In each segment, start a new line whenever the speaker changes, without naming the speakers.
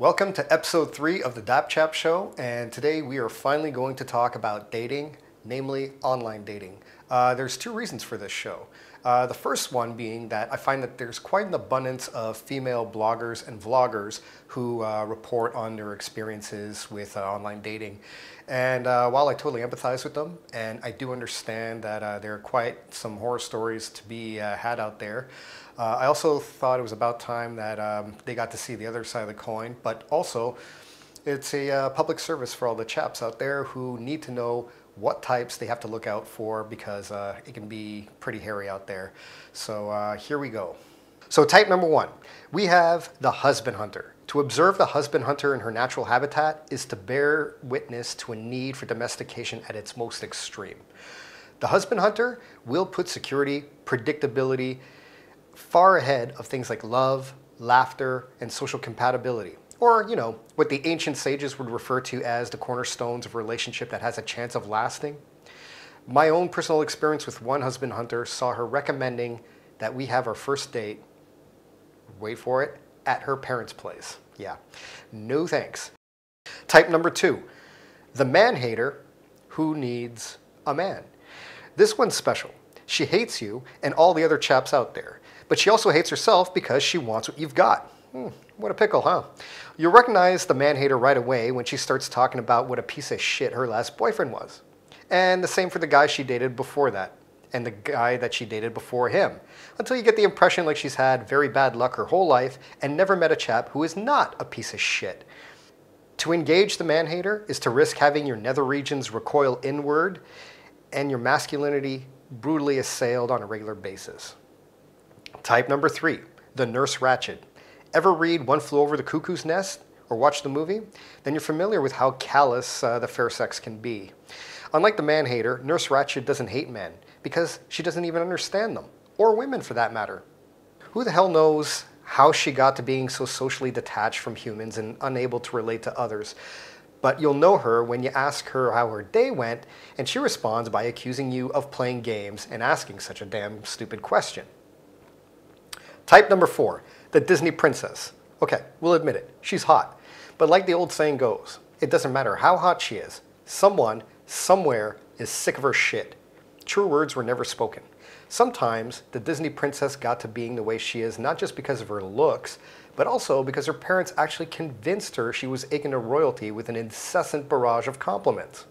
Welcome to episode three of the DappChap Show, and today we are finally going to talk about dating, namely online dating. Uh, there's two reasons for this show. Uh, the first one being that I find that there's quite an abundance of female bloggers and vloggers who uh, report on their experiences with uh, online dating. And uh, while I totally empathize with them, and I do understand that uh, there are quite some horror stories to be uh, had out there, I also thought it was about time that um, they got to see the other side of the coin, but also it's a public service for all the chaps out there who need to know what types they have to look out for because uh, it can be pretty hairy out there. So uh, here we go. So type number one, we have the husband hunter. To observe the husband hunter in her natural habitat is to bear witness to a need for domestication at its most extreme. The husband hunter will put security, predictability far ahead of things like love, laughter, and social compatibility or you know what the ancient sages would refer to as the cornerstones of a relationship that has a chance of lasting. My own personal experience with one husband hunter saw her recommending that we have our first date, wait for it, at her parents' place. Yeah, no thanks. Type number two, the man hater who needs a man. This one's special. She hates you and all the other chaps out there, but she also hates herself because she wants what you've got. Hmm, what a pickle, huh? You'll recognize the man hater right away when she starts talking about what a piece of shit her last boyfriend was. And the same for the guy she dated before that, and the guy that she dated before him, until you get the impression like she's had very bad luck her whole life and never met a chap who is not a piece of shit. To engage the man hater is to risk having your nether regions recoil inward and your masculinity brutally assailed on a regular basis. Type number three, the nurse Ratched ever read One Flew Over the Cuckoo's Nest or watch the movie, then you're familiar with how callous uh, the fair sex can be. Unlike the man hater, Nurse Ratched doesn't hate men because she doesn't even understand them, or women for that matter. Who the hell knows how she got to being so socially detached from humans and unable to relate to others? But you'll know her when you ask her how her day went, and she responds by accusing you of playing games and asking such a damn stupid question. Type number four the Disney princess. Okay, we'll admit it, she's hot. But like the old saying goes, it doesn't matter how hot she is, someone, somewhere, is sick of her shit. True words were never spoken. Sometimes the Disney princess got to being the way she is not just because of her looks, but also because her parents actually convinced her she was akin to royalty with an incessant barrage of compliments.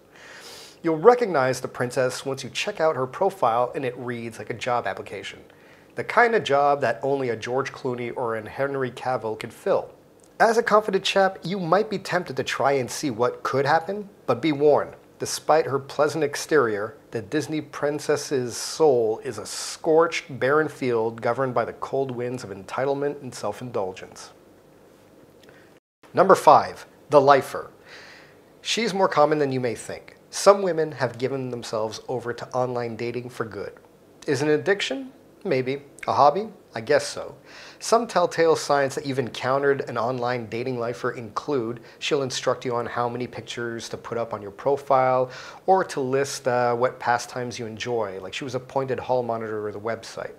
You'll recognize the princess once you check out her profile and it reads like a job application the kind of job that only a George Clooney or an Henry Cavill could fill. As a confident chap, you might be tempted to try and see what could happen, but be warned. Despite her pleasant exterior, the Disney princess's soul is a scorched, barren field governed by the cold winds of entitlement and self indulgence. Number five, the lifer. She's more common than you may think. Some women have given themselves over to online dating for good. Is an addiction? Maybe. A hobby? I guess so. Some telltale signs that you've encountered an online dating lifer include she'll instruct you on how many pictures to put up on your profile or to list uh, what pastimes you enjoy, like she was appointed hall monitor of the website.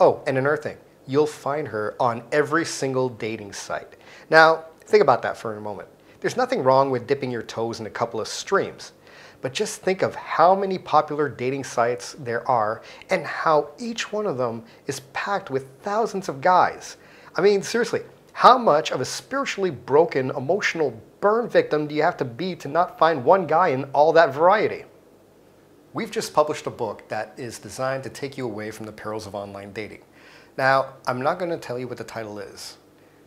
Oh, and another thing, you'll find her on every single dating site. Now, think about that for a moment. There's nothing wrong with dipping your toes in a couple of streams. But just think of how many popular dating sites there are and how each one of them is packed with thousands of guys. I mean, seriously, how much of a spiritually broken, emotional burn victim do you have to be to not find one guy in all that variety? We've just published a book that is designed to take you away from the perils of online dating. Now, I'm not going to tell you what the title is.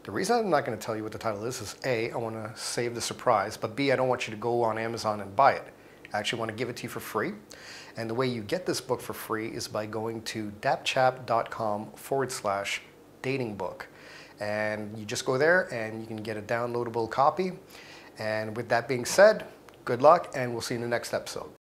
The reason I'm not going to tell you what the title is is A, I want to save the surprise, but B, I don't want you to go on Amazon and buy it. I actually want to give it to you for free. And the way you get this book for free is by going to dappchap.com forward slash dating book. And you just go there and you can get a downloadable copy. And with that being said, good luck and we'll see you in the next episode.